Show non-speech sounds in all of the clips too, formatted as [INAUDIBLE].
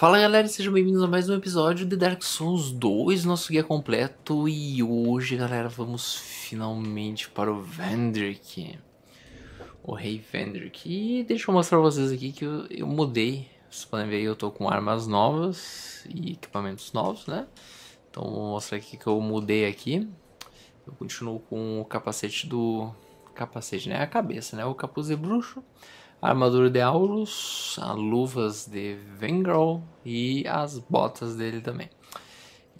Fala galera, sejam bem-vindos a mais um episódio de Dark Souls 2, nosso guia completo. E hoje, galera, vamos finalmente para o Vendrick, o Rei Vendrick. E deixa eu mostrar pra vocês aqui que eu, eu mudei. Vocês podem ver aí, eu tô com armas novas e equipamentos novos, né? Então vou mostrar aqui que eu mudei aqui. Eu continuo com o capacete do... Capacete, né? A cabeça, né? O capuz de bruxo armadura de Aurus, as luvas de Vengral e as botas dele também.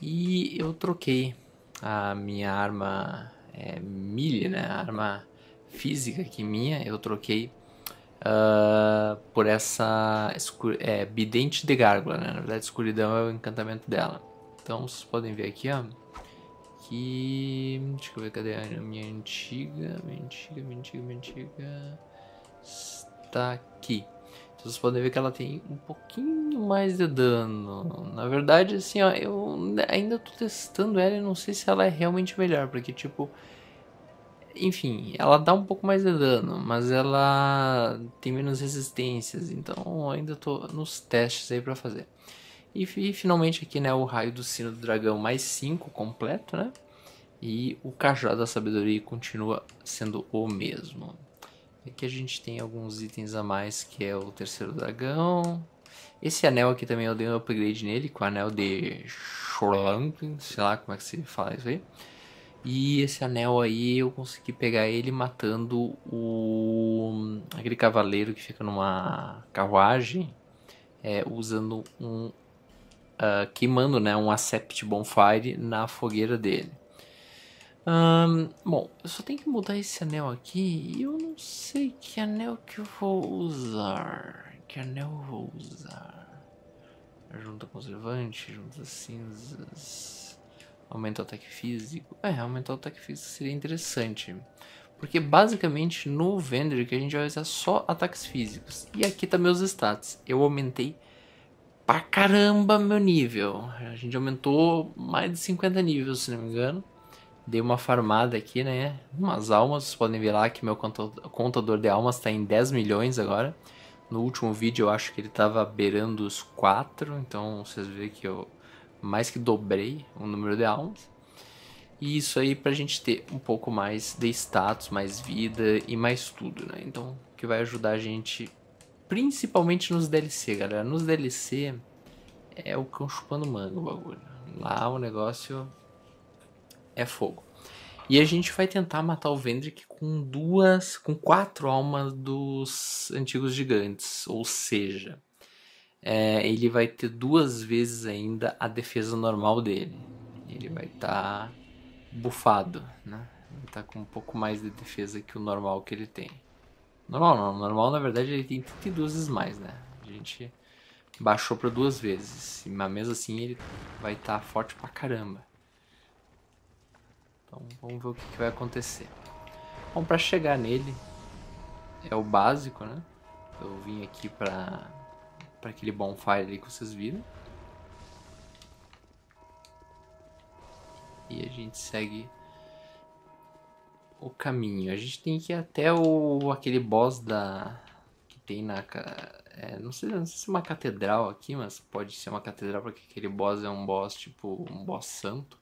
E eu troquei a minha arma é, melee, né? A arma física que minha, eu troquei uh, por essa é, Bidente de Gárgula, né? Na verdade, escuridão é o encantamento dela. Então, vocês podem ver aqui, ó. Que... Deixa eu ver, cadê a minha antiga? Minha antiga, minha antiga, minha antiga tá aqui. Então, vocês podem ver que ela tem um pouquinho mais de dano. Na verdade, assim, ó, eu ainda tô testando ela e não sei se ela é realmente melhor, porque tipo, enfim, ela dá um pouco mais de dano, mas ela tem menos resistências, então ainda tô nos testes aí para fazer. E, e, finalmente aqui, né, o raio do sino do dragão mais 5 completo, né? E o cajado da sabedoria continua sendo o mesmo. Aqui a gente tem alguns itens a mais, que é o terceiro dragão. Esse anel aqui também eu dei um upgrade nele, com o anel de Shorlankin, sei lá como é que se fala isso aí. E esse anel aí eu consegui pegar ele matando o aquele cavaleiro que fica numa carruagem, é, usando um uh, queimando, né, um Acept Bonfire na fogueira dele. Um, bom, eu só tenho que mudar esse anel aqui e eu não sei que anel que eu vou usar. Que anel eu vou usar? Junta conservante, junta cinzas. Aumenta o ataque físico. É, aumentar o ataque físico seria interessante. Porque basicamente no Vender que a gente vai usar só ataques físicos. E aqui tá meus stats. Eu aumentei pra caramba meu nível. A gente aumentou mais de 50 níveis, se não me engano. Dei uma farmada aqui, né? Umas almas. Vocês podem ver lá que meu contador de almas está em 10 milhões agora. No último vídeo eu acho que ele estava beirando os 4. Então vocês veem que eu mais que dobrei o número de almas. E isso aí pra gente ter um pouco mais de status, mais vida e mais tudo, né? Então, que vai ajudar a gente principalmente nos DLC, galera. Nos DLC é o cão chupando manga o bagulho. Lá o negócio é fogo. E a gente vai tentar matar o Vendrick com duas, com quatro almas dos antigos gigantes, ou seja, é, ele vai ter duas vezes ainda a defesa normal dele. Ele vai estar tá bufado, né? Ele tá com um pouco mais de defesa que o normal que ele tem. Normal não, normal na verdade ele tem 32 vezes mais, né? A gente baixou para duas vezes, mas mesmo assim ele vai estar tá forte pra caramba. Então vamos ver o que, que vai acontecer. Bom, para chegar nele é o básico, né? Eu vim aqui para para aquele bonfire ali que vocês viram. E a gente segue o caminho. A gente tem que ir até o aquele boss da que tem na é, não sei, não sei se é uma catedral aqui, mas pode ser uma catedral porque aquele boss é um boss tipo um boss santo.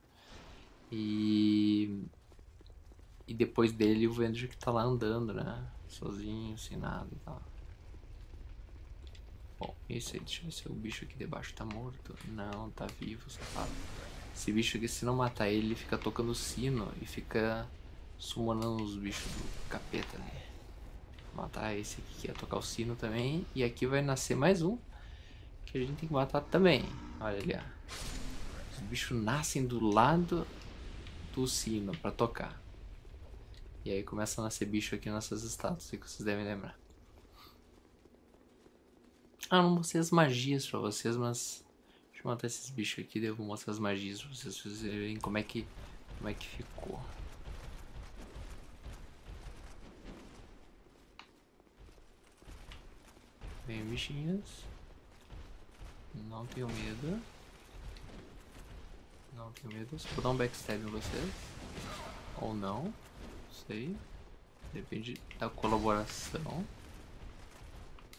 E. E depois dele o Vendrick tá lá andando, né? Sozinho, sem nada e tal. Bom, esse aí, deixa eu ver se o bicho aqui debaixo tá morto. Não, tá vivo, safado. Esse bicho aqui, se não matar ele, ele fica tocando sino e fica summonando os bichos do capeta ali. Vou matar esse aqui que ia tocar o sino também. E aqui vai nascer mais um. Que a gente tem que matar também. Olha ali, ó. Os bichos nascem do lado o sino para tocar. E aí começa a nascer bicho aqui nessas estátuas que vocês devem lembrar. Ah, não mostrei as magias pra vocês, mas... Deixa eu matar esses bichos aqui, daí eu vou mostrar as magias pra vocês, pra vocês verem como é que, como é que ficou. Vem bichinhos. Não tenho medo. Não, tenho medo. Se eu dar um backstab em você Ou não. Não sei. Depende da colaboração.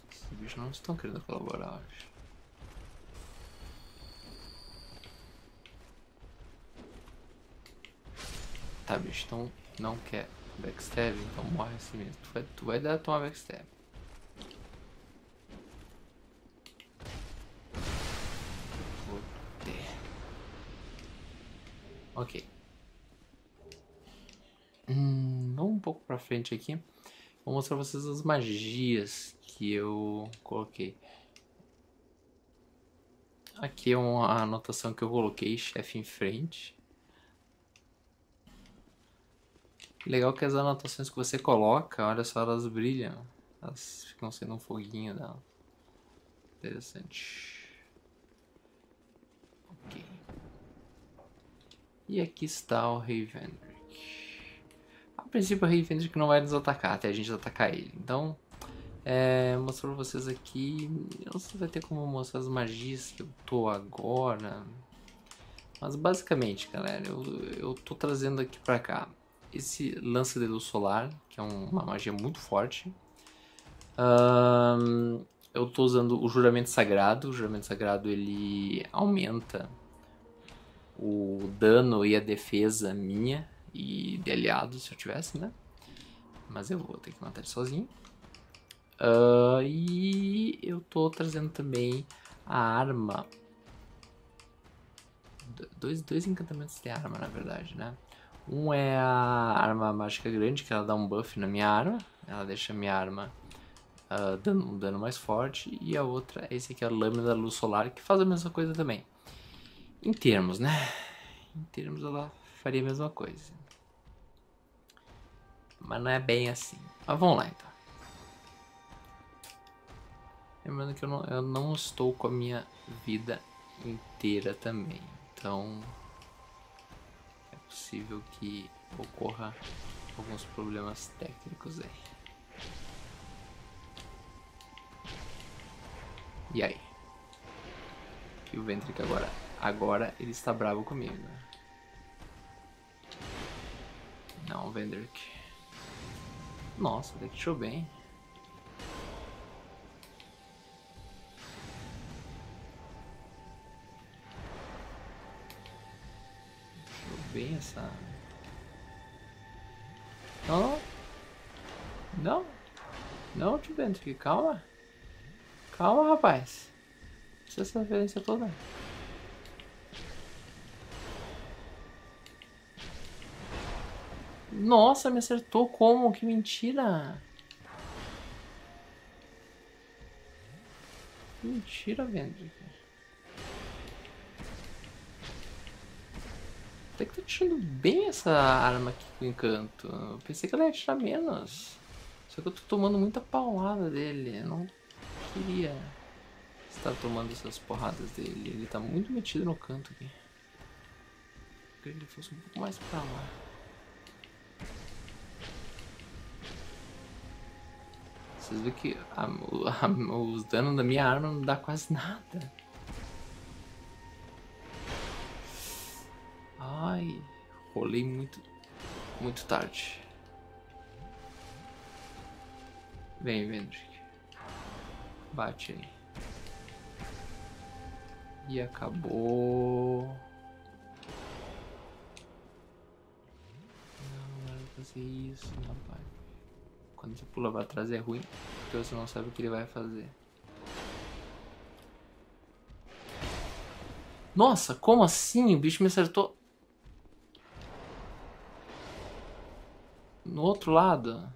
Esses bichos não estão querendo colaborar, acho. Tá, bicho, então não quer backstab, então morre assim mesmo. Tu vai, tu vai dar tomar backstab. Ok. Hum, vamos um pouco pra frente aqui. Vou mostrar pra vocês as magias que eu coloquei. Aqui é uma anotação que eu coloquei, chefe em frente. Legal que as anotações que você coloca, olha só, elas brilham. Elas ficam sendo um foguinho dela. Interessante. Ok. E aqui está o Rei Vendrick. A princípio o Rei Vendrick não vai nos atacar até a gente atacar ele. Então, é, mostrar pra vocês aqui. Eu não sei se vai ter como mostrar as magias que eu tô agora. Mas basicamente, galera, eu, eu tô trazendo aqui pra cá esse lança de luz solar, que é um, uma magia muito forte. Eu estou usando o juramento sagrado. O juramento sagrado ele aumenta o dano e a defesa minha e de aliados se eu tivesse, né? Mas eu vou ter que matar ele sozinho. Uh, e eu estou trazendo também a arma. Dois, dois encantamentos de arma, na verdade, né? Um é a arma mágica grande, que ela dá um buff na minha arma. Ela deixa a minha arma uh, dando um dano mais forte. E a outra é esse aqui, a lâmina da luz solar, que faz a mesma coisa também. Em termos, né? Em termos ela faria a mesma coisa. Mas não é bem assim. Mas vamos lá então. Lembrando que eu não, eu não estou com a minha vida inteira também. Então possível que ocorra alguns problemas técnicos aí. E aí? E o Ventric agora, agora ele está bravo comigo. Não, Vendrick. Nossa, deixou bem. bem essa. Não. Não. Não, tio Bento, calma. Calma, rapaz. Essa referência toda. Nossa, me acertou como? Que mentira! Mentira, Vendrick. Até que tá tirando bem essa arma aqui com encanto. Eu pensei que ela ia tirar menos. Só que eu tô tomando muita paulada dele. Eu não queria estar tomando essas porradas dele. Ele tá muito metido no canto aqui. Eu queria que ele fosse um pouco mais pra lá. Vocês viram que a, a, os danos da minha arma não dá quase nada. Ai, rolei muito, muito tarde. Vem, Vendrick. Bate aí. E acabou. Não, não vai fazer isso, rapaz. Quando você pula pra trás é ruim, porque você não sabe o que ele vai fazer. Nossa, como assim? O bicho me acertou no outro lado.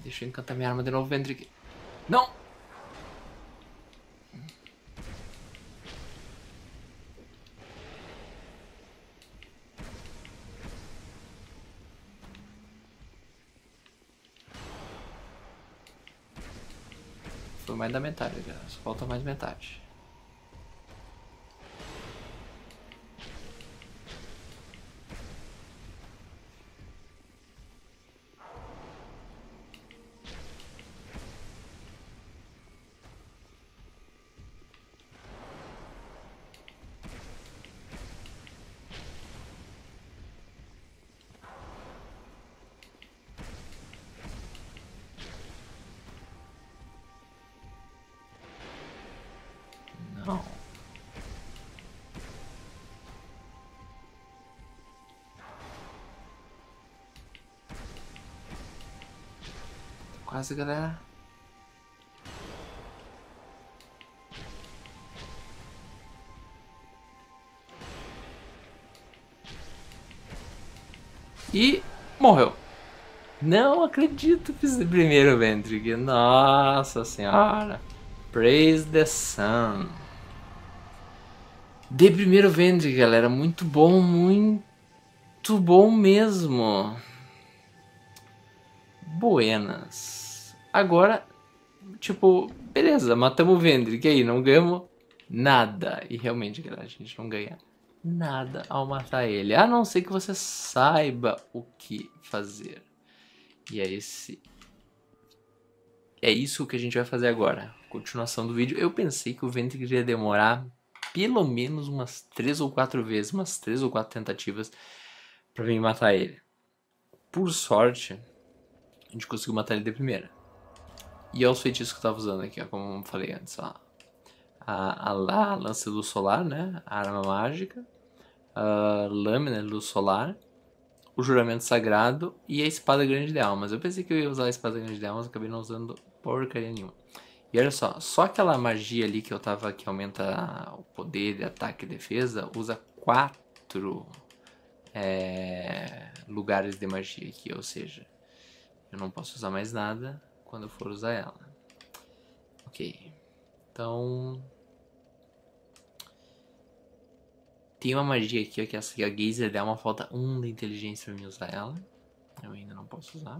Deixa eu encantar minha arma de novo, Vendrick. Não! Mais da metade, galera. Só falta mais metade. Quase, galera. E morreu. Não acredito que fiz o primeiro Vendrick. Nossa senhora. Praise the Sun. De primeiro Vendrick, galera. Muito bom, muito bom mesmo. Buenas. Agora, tipo, beleza, matamos o Vendrick. E aí, não ganhamos nada. E realmente, galera, a gente não ganha nada ao matar ele. A não ser que você saiba o que fazer. E é esse. É isso que a gente vai fazer agora. Continuação do vídeo. Eu pensei que o Ventre iria demorar pelo menos umas três ou quatro vezes, umas três ou quatro tentativas para vir matar ele. Por sorte, a gente conseguiu matar ele de primeira. E olha os feitiços que eu tava usando aqui, ó, como eu falei antes. Ó. A, a, a lança do solar, né? A arma mágica. A lâmina luz solar o juramento sagrado e a espada grande de almas. Eu pensei que eu ia usar a espada grande de almas, acabei não usando porcaria nenhuma. E olha só, só aquela magia ali que eu tava que aumenta o poder de ataque e defesa, usa quatro é, lugares de magia aqui, ou seja, eu não posso usar mais nada quando eu for usar ela. Ok, então Tem uma magia aqui, ó, que é essa aqui, a dá uma falta 1 um de inteligência pra mim usar ela. Eu ainda não posso usar.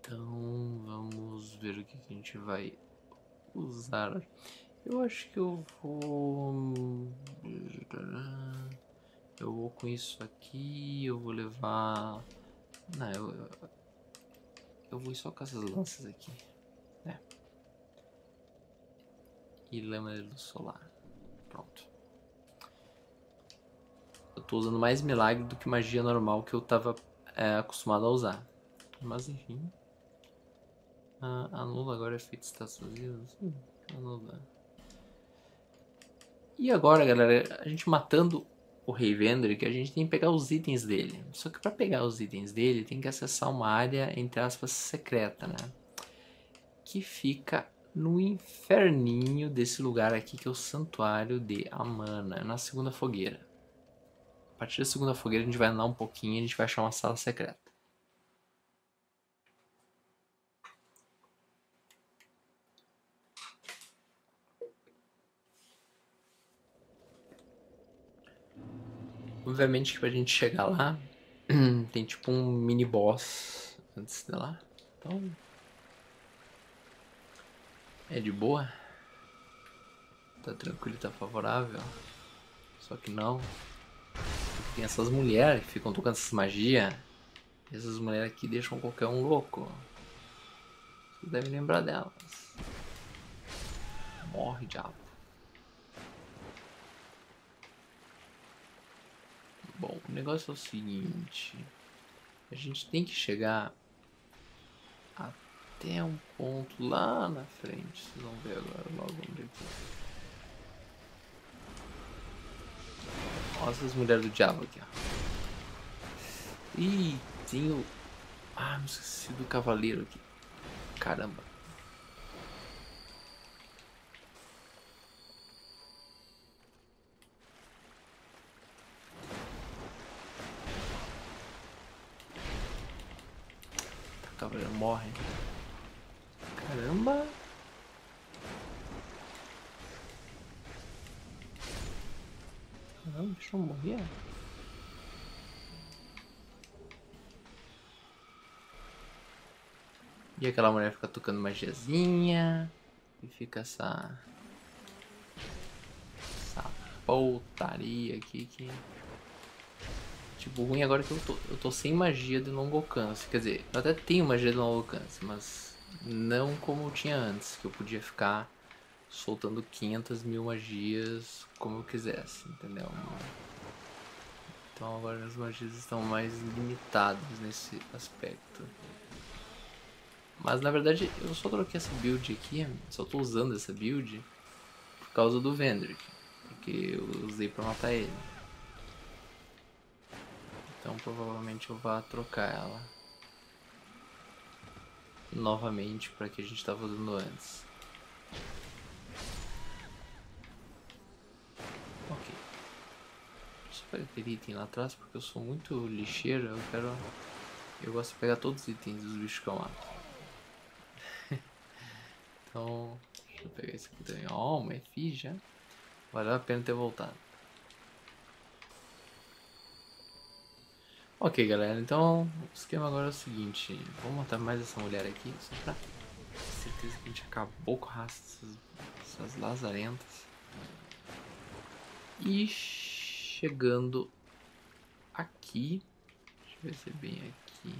Então, vamos ver o que, que a gente vai usar. Eu acho que eu vou... Eu vou com isso aqui, eu vou levar... Não, eu... Eu vou só com essas lanças aqui. É. E lâmina do solar. Pronto. Eu tô usando mais milagre do que magia normal que eu tava é, acostumado a usar. Mas enfim. Ah, anula agora efeitos estações. Hum, anula. E agora, galera, a gente matando o Rei Vendor, que a gente tem que pegar os itens dele. Só que para pegar os itens dele, tem que acessar uma área, entre aspas, secreta, né? Que fica no inferninho desse lugar aqui que é o Santuário de Amana, na segunda fogueira. A partir da segunda fogueira a gente vai andar um pouquinho e a gente vai achar uma sala secreta. Obviamente que pra gente chegar lá, [CLEARS THROAT] tem tipo um mini boss antes de lá. Então, é de boa? Tá tranquilo, tá favorável? Só que não. Tem essas mulheres que ficam tocando essas magia. Essas mulheres aqui deixam qualquer um louco. Você deve lembrar delas. Morre, diabo. Bom, o negócio é o seguinte. A gente tem que chegar até um ponto lá na frente. Vocês vão ver agora logo onde é Olha essas mulheres do diabo aqui, ó. Ih, tem o... Ah, me esqueci do cavaleiro aqui. Caramba. O cavaleiro morre. Caramba! Caramba, deixa eu morrer. E aquela mulher fica tocando magiazinha. E fica essa. Essa poutaria aqui que. Tipo, ruim agora que eu tô, eu tô sem magia de longo alcance. Quer dizer, eu até tenho magia de longo alcance, mas não como eu tinha antes, que eu podia ficar soltando 500 mil magias como eu quisesse, entendeu? Então agora as magias estão mais limitadas nesse aspecto. Mas na verdade eu só troquei essa build aqui, só estou usando essa build por causa do Vendrick, porque eu usei para matar ele. Então provavelmente eu vá trocar ela. novamente para que a gente estava usando antes. Ok. Eu pegar aquele item lá atrás porque eu sou muito lixeiro, eu quero... Eu gosto de pegar todos os itens dos bichos que eu mato. [LAUGHS] então, deixa eu pegar esse aqui também. Ó, oh, uma efígie, Valeu a pena ter voltado. Ok, galera, então o esquema agora é o seguinte: vamos matar mais essa mulher aqui, só pra ter certeza que a gente acabou com essas, essas lazarentas. E chegando aqui, deixa eu ver se é bem aqui.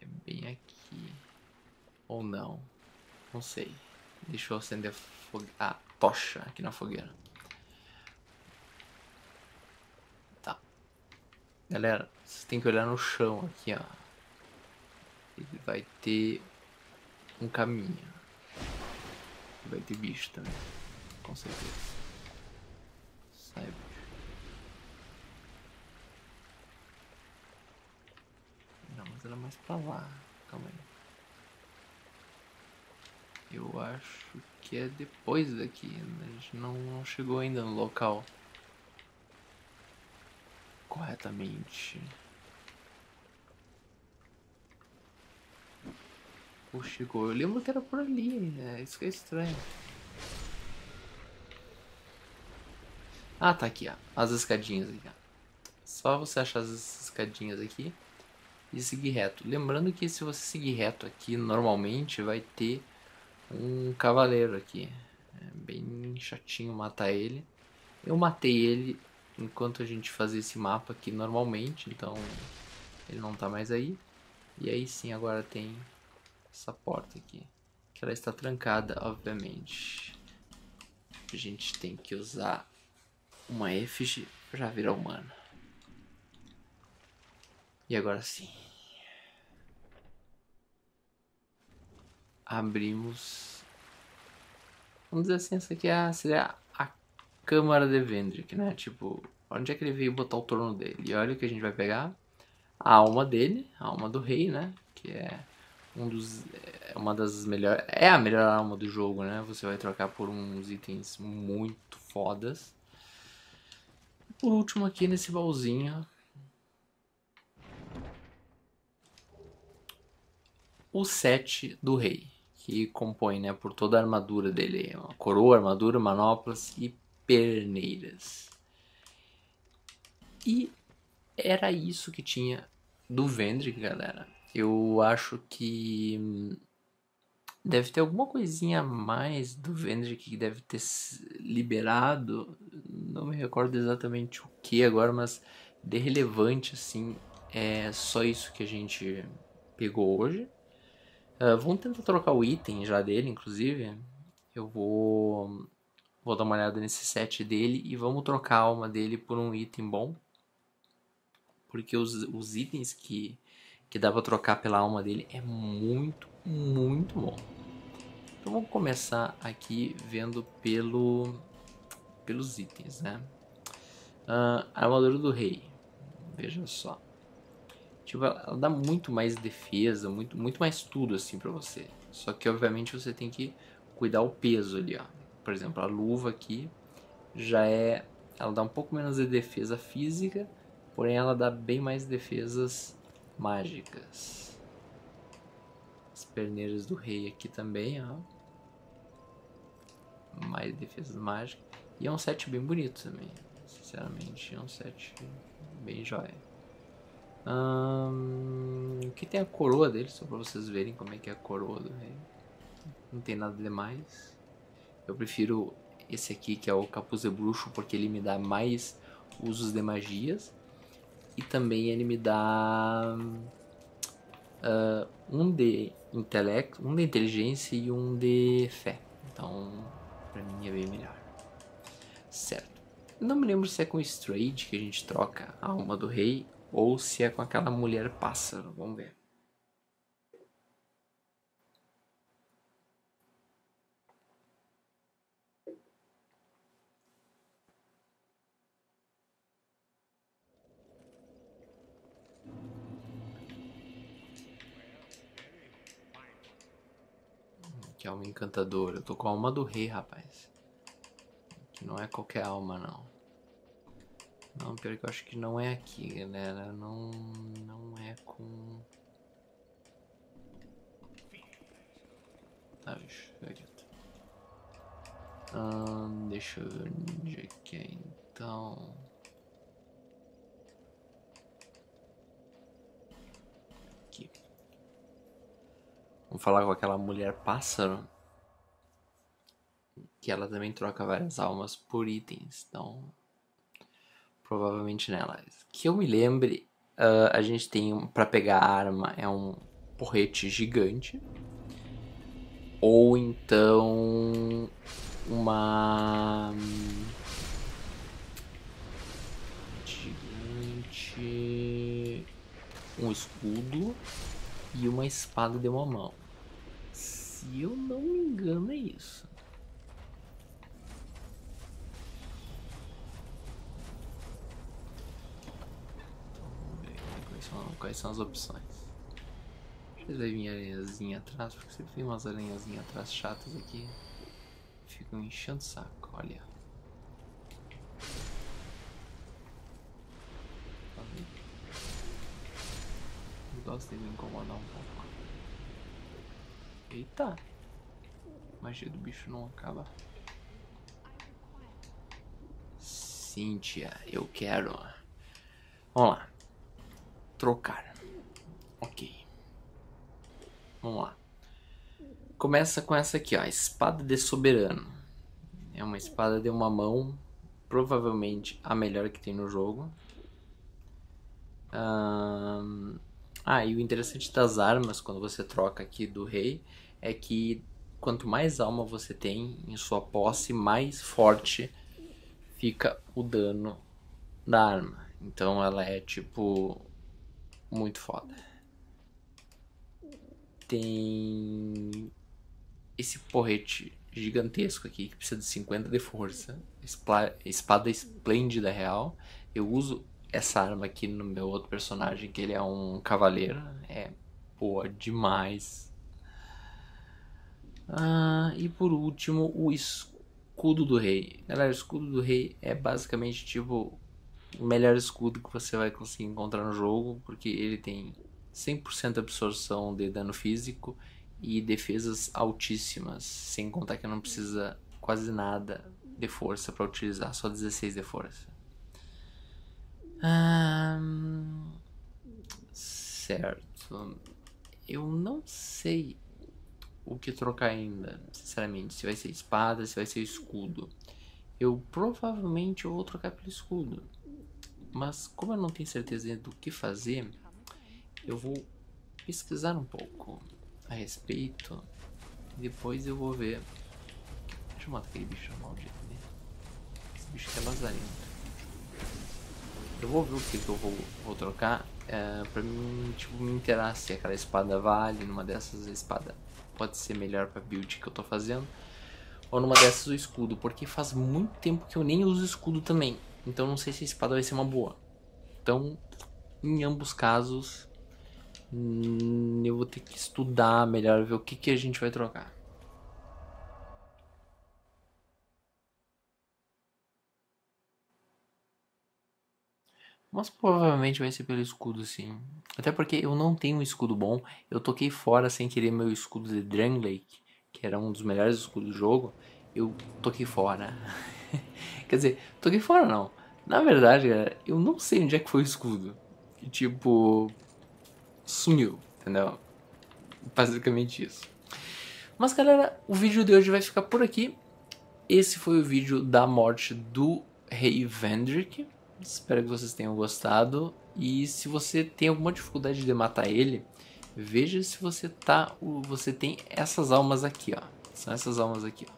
É bem aqui. Ou não, não sei. Deixa eu acender a, a tocha aqui na fogueira. Galera, você tem que olhar no chão aqui, ó. Ele vai ter um caminho. Vai ter bicho também. Com certeza. Sai, bicho. Não, mas era mais pra lá. Calma aí. Eu acho que é depois daqui. A gente não, não chegou ainda no local corretamente. O chegou. Eu lembro que era por ali. É, isso que é estranho. Ah, tá aqui, ó. As escadinhas aqui, ó. Só você achar as escadinhas aqui e seguir reto. Lembrando que se você seguir reto aqui, normalmente vai ter um cavaleiro aqui. É bem chatinho matar ele. Eu matei ele enquanto a gente fazia esse mapa aqui normalmente, então ele não tá mais aí. E aí sim agora tem essa porta aqui, que ela está trancada, obviamente. A gente tem que usar uma efígie para virar humano. E agora sim. Abrimos. Vamos dizer assim, essa aqui é, seria Câmara de Vendrick, né? Tipo, onde é que ele veio botar o trono dele? E olha o que a gente vai pegar. A alma dele, a alma do rei, né? Que é um dos, é uma das melhores... É a melhor alma do jogo, né? Você vai trocar por uns itens muito fodas. Por último aqui nesse baúzinho... O set do rei que compõe né, por toda a armadura dele, uma coroa, armadura, manoplas e perneiras. E era isso que tinha do Vendrick, galera. Eu acho que hum, deve ter alguma coisinha a mais do Vendrick que deve ter liberado. Não me recordo exatamente o que agora, mas de relevante assim. É só isso que a gente pegou hoje. Uh, vamos tentar trocar o item já dele, inclusive. Eu vou Vou dar uma olhada nesse set dele e vamos trocar a alma dele por um item bom. Porque os, os itens que, que dá pra trocar pela alma dele é muito, muito bom. Então vamos começar aqui vendo pelo, pelos itens, né? Uh, armadura do rei. Veja só. Tipo, ela dá muito mais defesa, muito, muito mais tudo assim pra você. Só que obviamente você tem que cuidar o peso ali, ó por exemplo, a luva aqui já é, ela dá um pouco menos de defesa física, porém ela dá bem mais defesas mágicas. As perneiras do rei aqui também, ó. Mais defesas mágicas. E é um set bem bonito também, sinceramente, é um set bem jóia. Hum, aqui tem a coroa dele, só pra vocês verem como é que é a coroa do rei. Não tem nada demais. Eu prefiro esse aqui, que é o Capuz de Bruxo, porque ele me dá mais usos de magias. E também ele me dá uh, um de intelecto, um de inteligência e um de fé. Então, pra mim é bem melhor. Certo. Não me lembro se é com o Strade que a gente troca a alma do rei ou se é com aquela mulher pássaro. Vamos ver. Encantadora. Eu tô com a alma do rei, rapaz. Que não é qualquer alma, não. Não, pior que eu acho que não é aqui, galera. Não, não é com... Tá, ver aqui. Hum, deixa eu ver onde é que é, então... Vamos falar com aquela mulher pássaro. Que ela também troca várias almas por itens, então provavelmente nela. Que eu me lembre, uh, a gente tem para pegar arma é um porrete gigante ou então uma gigante um escudo e uma espada de uma mão. Se eu não me engano é isso. Quais são as opções. Vocês vai vir aranhazinha atrás, porque sempre tem umas aranhazinhas atrás chatas aqui. Ficam enchendo o saco, olha. Gosto de me incomodar um pouco. Eita! Magia do bicho não acaba. Cíntia, eu quero. Vamos lá trocar. Ok. Vamos lá. Começa com essa aqui, ó. Espada de Soberano. É uma espada de uma mão. Provavelmente a melhor que tem no jogo. Ah, e o interessante das armas, quando você troca aqui do rei, é que quanto mais alma você tem em sua posse, mais forte fica o dano da arma. Então ela é tipo muito foda. Tem esse porrete gigantesco aqui que precisa de 50 de força. Espada esplêndida real. Eu uso essa arma aqui no meu outro personagem, que ele é um cavaleiro. É boa demais. Ah, e por último, o escudo do rei. Galera, o escudo do rei é basicamente tipo o melhor escudo que você vai conseguir encontrar no jogo, porque ele tem 100% absorção de dano físico e defesas altíssimas, sem contar que não precisa quase nada de força para utilizar, só 16 de força. Certo. Eu não sei o que trocar ainda, sinceramente. Se vai ser espada, se vai ser escudo. Eu provavelmente vou trocar pelo escudo. Mas como eu não tenho certeza do que fazer, eu vou pesquisar um pouco a respeito. Depois eu vou ver. Deixa eu matar aquele bicho maldito ali. Esse bicho que é lazarento. Eu vou ver o que, que eu vou, vou trocar é, pra mim, tipo, me interar se aquela espada vale. Numa dessas a espada pode ser melhor pra build que eu tô fazendo. Ou numa dessas o escudo, porque faz muito tempo que eu nem uso escudo também. Então não sei se a espada vai ser uma boa. Então, em ambos casos, hum, eu vou ter que estudar melhor, ver o que, que a gente vai trocar. Mas provavelmente vai ser pelo escudo, sim. Até porque eu não tenho um escudo bom. Eu toquei fora sem querer meu escudo de Lake, que era um dos melhores escudos do jogo. Eu toquei fora. [LAUGHS] Quer dizer, toquei fora não. Na verdade, galera, eu não sei onde é que foi o escudo. E tipo. Sumiu, entendeu? Basicamente isso. Mas galera, o vídeo de hoje vai ficar por aqui. Esse foi o vídeo da morte do Rei Vendrick. Espero que vocês tenham gostado. E se você tem alguma dificuldade de matar ele, veja se você tá. Você tem essas almas aqui, ó. São essas almas aqui, ó.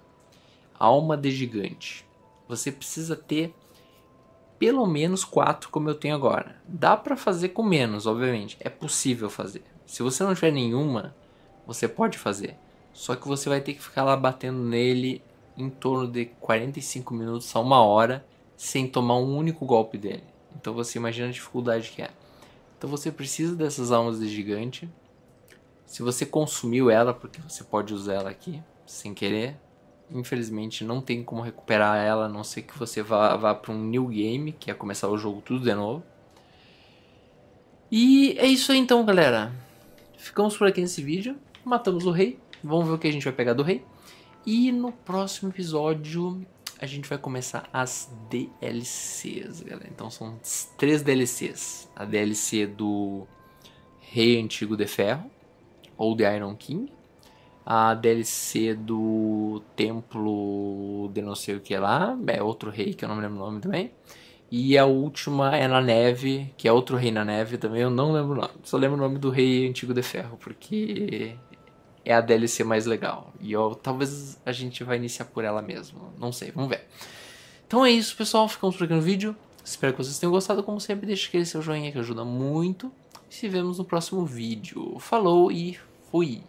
Alma de gigante. Você precisa ter pelo menos quatro como eu tenho agora. Dá para fazer com menos, obviamente. É possível fazer. Se você não tiver nenhuma, você pode fazer. Só que você vai ter que ficar lá batendo nele em torno de 45 minutos a uma hora sem tomar um único golpe dele. Então você imagina a dificuldade que é. Então você precisa dessas almas de gigante. Se você consumiu ela, porque você pode usar ela aqui, sem querer. Infelizmente não tem como recuperar ela, a não ser que você vá, vá para um new game, que é começar o jogo tudo de novo. E é isso aí então, galera. Ficamos por aqui nesse vídeo. Matamos o rei. Vamos ver o que a gente vai pegar do rei. E no próximo episódio a gente vai começar as DLCs, galera. Então são três DLCs. A DLC do Rei Antigo de Ferro, ou The Iron King. A DLC do Templo de não sei o que lá, é outro rei que eu não me lembro o nome também. E a última é na neve, que é outro rei na neve também, eu não lembro o nome. Só lembro o nome do rei antigo de ferro, porque é a DLC mais legal. E eu, talvez a gente vai iniciar por ela mesmo. Não sei, vamos ver. Então é isso, pessoal. Ficamos por aqui no vídeo. Espero que vocês tenham gostado. Como sempre, deixe aquele seu joinha que ajuda muito. E se vemos no próximo vídeo. Falou e fui!